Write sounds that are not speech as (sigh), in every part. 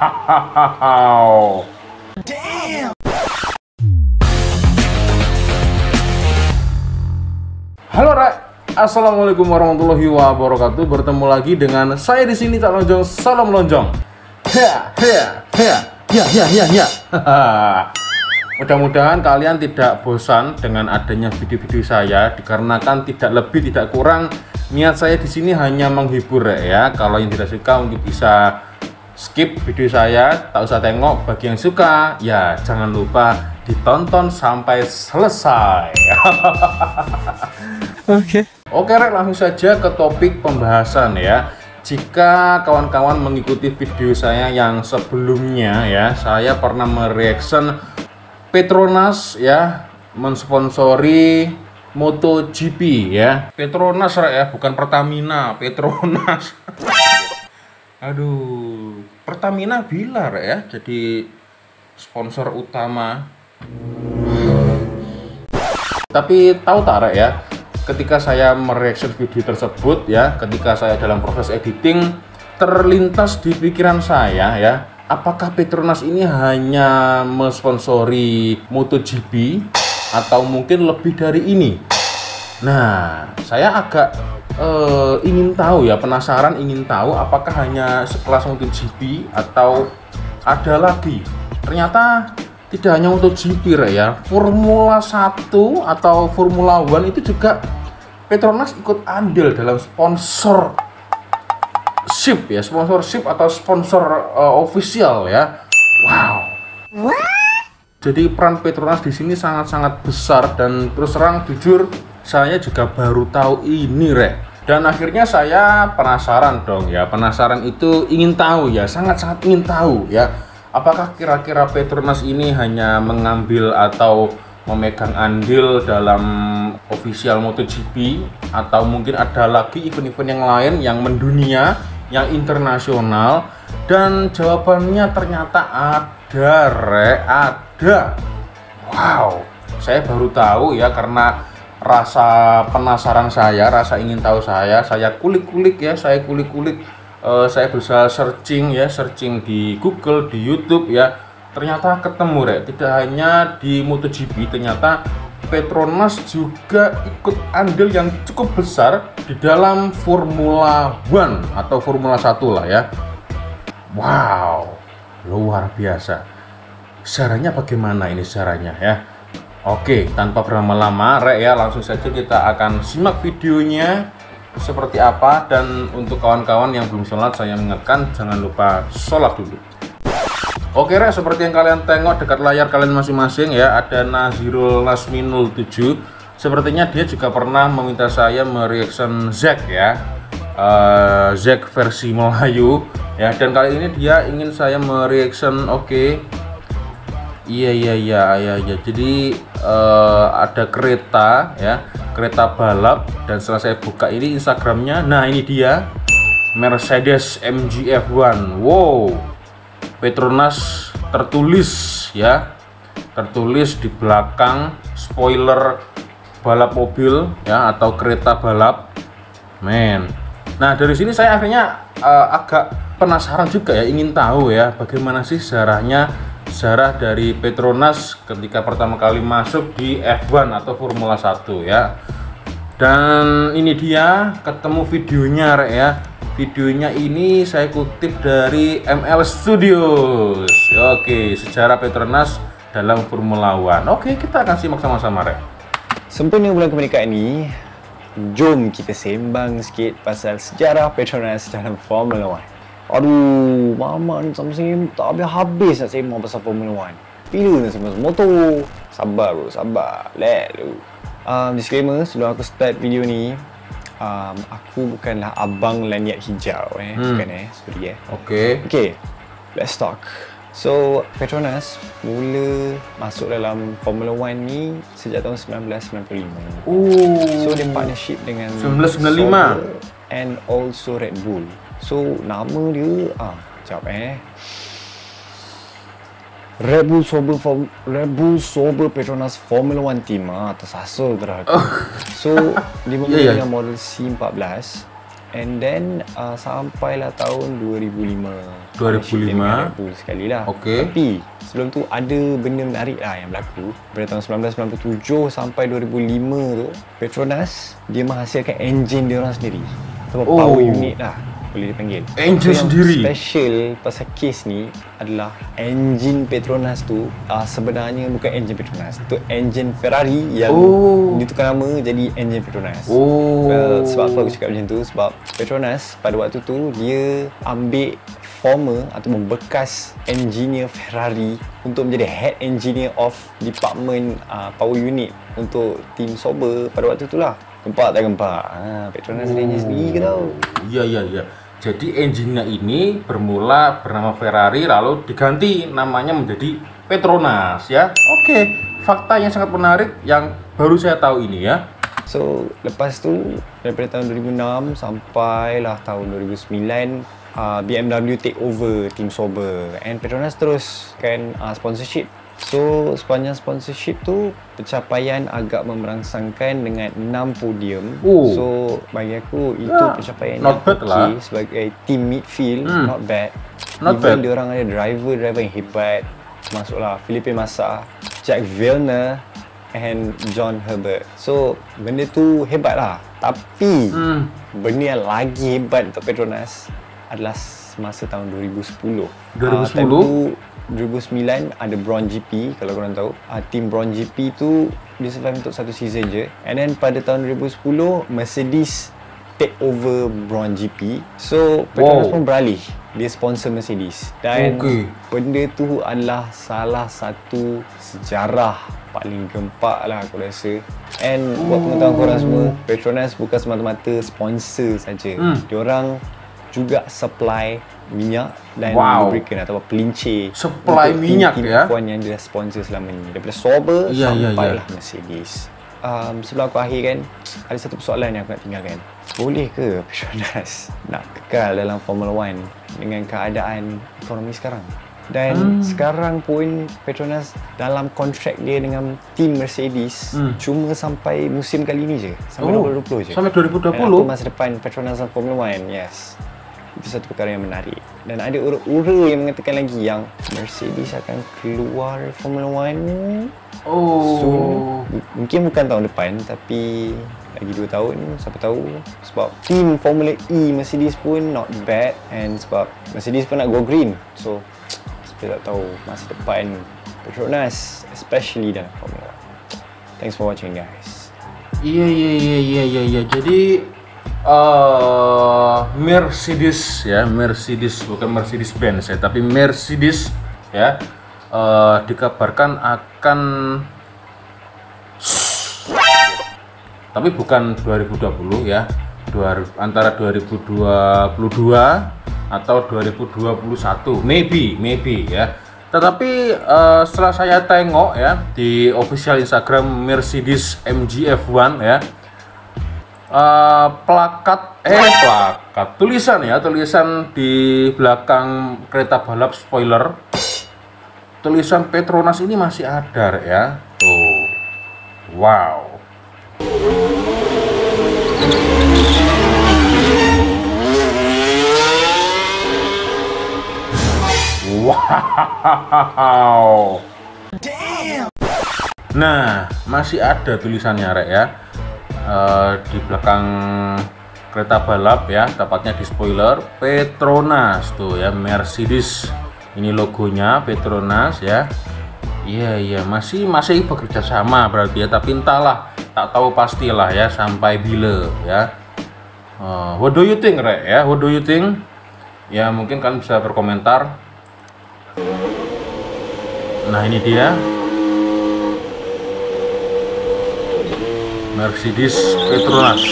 Damn. Halo Rek, Assalamualaikum warahmatullahi wabarakatuh. Bertemu lagi dengan saya di sini Tak Lonjong, salam lonjong. Ya, ya, ya, ya, ya. Mudah-mudahan kalian tidak bosan dengan adanya video-video saya, dikarenakan tidak lebih tidak kurang niat saya di sini hanya menghibur ya. Kalau yang tidak suka mungkin bisa skip video saya, tak usah tengok. Bagi yang suka, ya jangan lupa ditonton sampai selesai. (laughs) Oke. Oke, Rek, langsung saja ke topik pembahasan ya. Jika kawan-kawan mengikuti video saya yang sebelumnya ya, saya pernah mereaction Petronas ya mensponsori MotoGP ya. Petronas Rek, ya, bukan Pertamina, Petronas. (laughs) Aduh, Pertamina Bilar ya, jadi sponsor utama. Tapi tahu tak Rek ya, ketika saya mereaction video tersebut ya, ketika saya dalam proses editing terlintas di pikiran saya ya, apakah Petronas ini hanya mensponsori MotoGP atau mungkin lebih dari ini? Nah, saya agak eh, ingin tahu ya, penasaran ingin tahu apakah hanya sekelas MotoGP atau ada lagi. Ternyata tidak hanya MotoGP Rek, ya, Formula 1 atau Formula One itu juga Petronas ikut andil dalam sponsor sponsorship ya, sponsorship atau sponsor uh, official ya. Wow. Jadi peran Petronas di sini sangat-sangat besar dan terus terang jujur saya juga baru tahu ini rek. Dan akhirnya saya penasaran dong ya, penasaran itu ingin tahu ya, sangat-sangat ingin tahu ya. Apakah kira-kira Petronas ini hanya mengambil atau memegang andil dalam official MotoGP? Atau mungkin ada lagi event-event yang lain yang mendunia yang internasional? Dan jawabannya ternyata ada re ada. Wow. Saya baru tahu ya karena rasa penasaran saya rasa ingin tahu saya saya kulik-kulik ya saya kulik-kulik uh, saya berusaha searching ya searching di Google di YouTube ya ternyata ketemu re tidak hanya di MotoGP ternyata Petronas juga ikut andil yang cukup besar di dalam Formula One atau Formula 1 lah ya. Wow, luar biasa. Sejarahnya bagaimana ini sejarahnya ya? Oke, tanpa berlama-lama, Rek ya, langsung saja kita akan simak videonya seperti apa dan untuk kawan-kawan yang belum sholat saya mengingatkan jangan lupa sholat dulu. Oke Rek, seperti yang kalian tengok dekat layar kalian masing-masing ya, ada Nazirul Lasminul 7. Sepertinya dia juga pernah meminta saya mereaction Zack ya. Uh, Zack versi Melayu ya dan kali ini dia ingin saya mereaction oke okay. Iya iya iya iya iya. Jadi uh, ada kereta ya. Kereta balap dan setelah saya buka ini instagramnya nah ini dia. Mercedes MGF1 wow. Petronas tertulis ya. Tertulis di belakang spoiler balap mobil ya atau kereta balap. Men nah dari sini saya akhirnya uh, agak penasaran juga ya ingin tahu ya bagaimana sih sejarahnya sejarah dari Petronas ketika pertama kali masuk di F1 atau Formula 1 ya. Dan ini dia ketemu videonya ya. Videonya ini saya kutip dari ML Studios. Oke sejarah Petronas dalam Formula One. Oke kita akan simak sama-sama Rek. Sempurna bulan kemerdekaan ini jom kita sembang sikit pasal sejarah Petronas dalam Formula One aduh mama ni sama sini tak habis-habis nak sembang pasal Formula One. Bila nak sembang motor? Sabar bro sabar. Let dulu um, disclaimer sebelum aku start video ni um, aku bukanlah abang lanyat hijau eh. Hmm. bukan eh. Sorry eh. Okey okey let's talk. So Petronas mula masuk dalam Formula 1 ni sejak tahun 1995 oh. So dia partnership dengan 1995 and also Red Bull so nama dia ah jap eh Red Bull Sober Form Red Bull Sober Petronas Formula 1 team ah tersasar terakhir. Oh. So (laughs) dia yeah, yeah. model C14 And then uh, sampailah tahun 2005. 2005. Partnership dia dengan Red Bull sekali lah. Okey. Tapi sebelum tu ada benda menarik lah yang berlaku. Pada tahun 1997 sampai 2005 tu, Petronas dia menghasilkan enjin dia orang sendiri. Atau Oh. power unit lah boleh dipanggil. Yang sendiri? Special pasal kes ni adalah enjin Petronas tu uh, sebenarnya bukan enjin Petronas. Tu enjin Ferrari yang Oh. ditukar nama jadi enjin Petronas. Oh. Well, sebab apa aku cakap macam tu? Sebab Petronas pada waktu tu dia ambil former ataupun bekas engineer Ferrari untuk menjadi head engineer of department uh, power unit untuk tim Sauber pada waktu tu lah. Gempak tak gempak? Ha, Petronas enjin sendiri ke tau? Iya iya iya. Jadi engine-nya ini bermula bernama Ferrari lalu diganti namanya menjadi Petronas ya. Oke, fakta yang sangat menarik yang baru saya tahu ini ya. So lepas tu daripada tahun 2006 sampailah tahun 2009 uh, BMW take over Team Sauber and Petronas terus kan uh, sponsorship. So sepanjang sponsorship tu pencapaian agak memerangsangkan dengan 6 podium. Oh. So bagi aku itu Ya, pencapaian not yang okey lah. sebagai team midfield Hmm. not bad. Not Even bad. dia orang ada driver-driver yang hebat. Masuklah Felipe Massa, Jack Villeneuve and John Herbert. So benda tu hebat lah. Tapi Hmm. benda yang lagi hebat untuk Petronas adalah semasa tahun 2010. 2010? Ah, time tu 2009 ada Braun GP kalau korang tahu. Uh, team Braun GP tu dia survive untuk satu season je. And then pada tahun 2010 Mercedes take over Braun GP. So Petronas Wow. pun beralih. Dia sponsor Mercedes. Dan Okey. benda tu adalah salah satu sejarah paling gempak lah aku rasa. And buat pengetahuan korang semua, Petronas bukan semata-mata sponsor saja. Hmm. Diorang juga supply minyak dan Wow. lubricant atau pelincir Supply minyak ya? F1 yang dia sponsor selama ni daripada Sauber Ya, ya, ya. sampailah Mercedes um, sebelum aku akhirkan ada satu persoalan yang aku nak tinggalkan boleh ke Petronas nak kekal dalam Formula 1 dengan keadaan ekonomi sekarang dan Hmm. sekarang pun Petronas dalam kontrak dia dengan tim Mercedes Hmm. cuma sampai musim kali ni je sampai Oh, 2020 je sampai 2020? dan masa depan Petronas dalam Formula 1 yes itu satu perkara yang menarik. Dan ada ura-ura yang mengatakan lagi yang Mercedes akan keluar Formula 1 Oh. soon. Mungkin bukan tahun depan tapi lagi 2 tahun siapa tahu. Sebab team Formula E Mercedes pun not bad and sebab Mercedes pun nak go green. So kita tak tahu masa depan Petronas especially dalam Formula 1 thanks for watching guys. Iya iya iya iya iya iya. Jadi eh Mercedes ya, Mercedes bukan Mercedes Benz ya, tapi Mercedes ya eh, dikabarkan akan tapi bukan 2020 ya. Dua, antara 2022 atau 2021 maybe maybe ya tetapi eh, setelah saya tengok ya di official Instagram Mercedes MGF1 ya eh, plakat eh plakat. tulisan ya tulisan di belakang kereta balap spoiler. Tulisan Petronas ini masih ada ya. Tuh. Wow. Wow. Nah, masih ada tulisannya rek ya. Eh, di belakang kereta balap ya, tepatnya di spoiler Petronas tuh ya, Mercedes. Ini logonya Petronas ya. Iya iya, masih masih bekerja sama berarti ya, tapi entahlah, tak tahu pastilah ya sampai bila ya. Eh, what do you think rek ya? What do you think? Ya mungkin kalian bisa berkomentar Nah ini dia Mercedes Petronas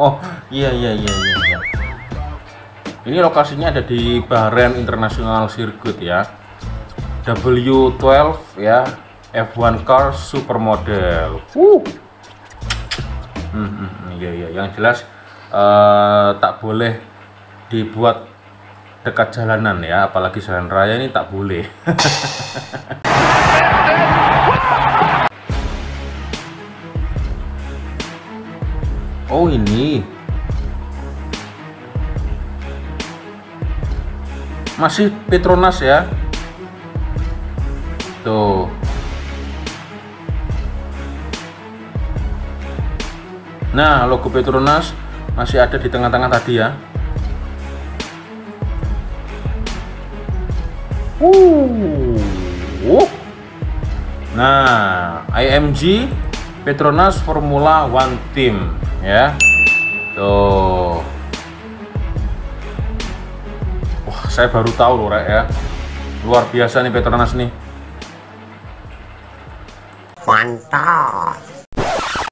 Oh, iya iya iya iya iya. Ini lokasinya ada di Bahrain International Circuit ya. W12 ya, F1 car supermodel. Uh. Hmm, hmm, hmm, iya iya, yang jelas eh, tak boleh dibuat dekat jalanan ya apalagi jalan raya ini tak boleh. (laughs) Oh ini. Masih Petronas ya. Tuh. Nah logo Petronas masih ada di tengah-tengah tadi ya Uh. Nah, IMG Petronas Formula One Team ya. Tuh. Wah, saya baru tahu loh, Rek ya. Luar biasa nih Petronas nih. Mantap.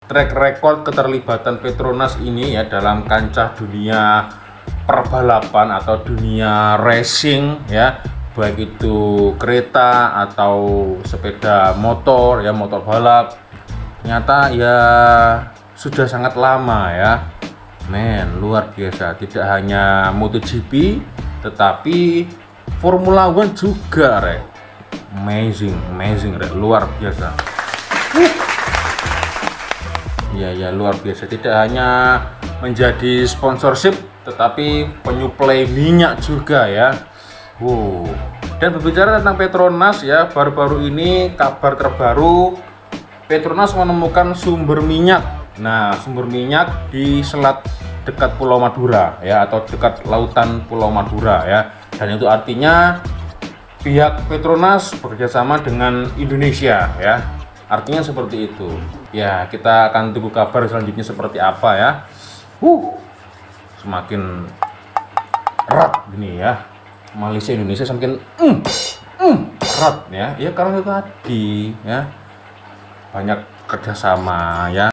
Track record keterlibatan Petronas ini ya dalam kancah dunia perbalapan atau dunia racing ya baik itu kereta atau sepeda motor ya motor balap ternyata ya sudah sangat lama ya. Men luar biasa. Tidak hanya MotoGP tetapi Formula One juga re amazing amazing re luar biasa. Ya ya luar biasa. Tidak hanya menjadi sponsorship tetapi penyuplai minyak juga ya. Wow. Dan berbicara tentang Petronas ya, baru-baru ini kabar terbaru Petronas menemukan sumber minyak. Nah, sumber minyak di selat dekat Pulau Madura ya atau dekat lautan Pulau Madura ya. Dan itu artinya pihak Petronas bekerjasama dengan Indonesia ya. Artinya seperti itu. Ya, kita akan tunggu kabar selanjutnya seperti apa ya. Uh, semakin erat gini ya. Malaysia Indonesia semakin mm, mm, erat ya. Ya karena itu tadi ya. Banyak kerjasama ya